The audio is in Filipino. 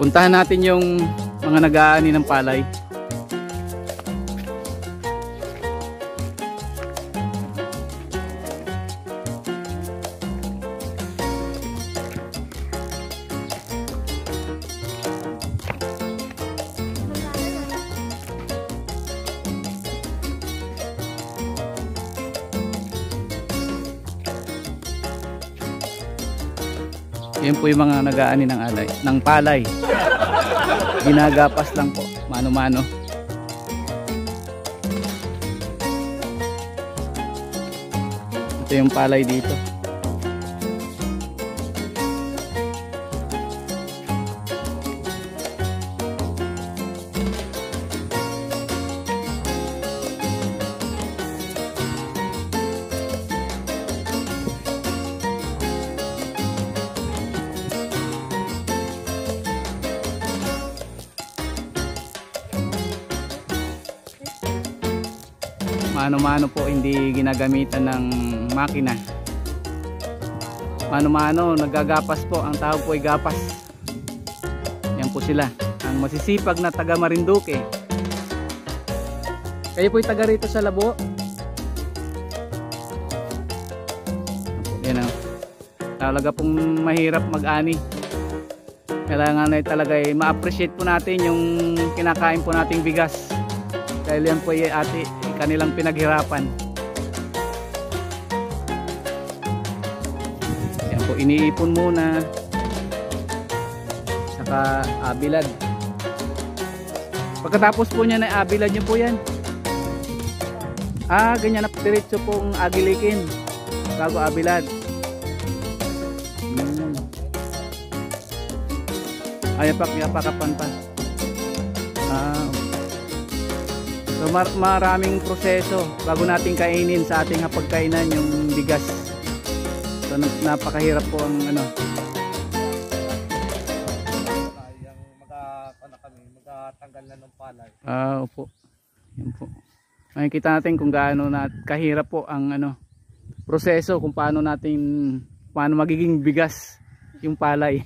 Puntahan natin yung mga nag-aani ng palay. Yan po yung mga nag-aani ng alay, ng palay. Ginagapas lang po, mano-mano. Ito yung palay dito. Mano-mano po hindi ginagamitan ng makina. Mano-mano, nagagapas po. Ang tawag po ay gapas. Yan po sila. Ang masisipag na taga Marinduque. Kayo po taga rito sa Labo. Yan o. Talaga pong mahirap mag-ani. Kailangan ay talaga ay ma-appreciate po natin yung kinakain po nating bigas. Dahil yan po ay ate kanilang pinaghirapan. Yan po, iniipon muna. Saka abilad. Pagkatapos po niya na abilad niyo po yan. Ah, ganyan na diretso pong agilikin. Bago abilad. Hmm. Ay, pak, yapakapan pa. So mar maraming proseso bago natin kainin sa ating hapagkainan yung bigas. So napakahirap po ang ano. Yung maka kami, magtatanggal na ng palay. Ah, opo. Yan po. Makikita natin kung gaano na kahirap po ang ano proseso kung paano natin paano magiging bigas yung palay.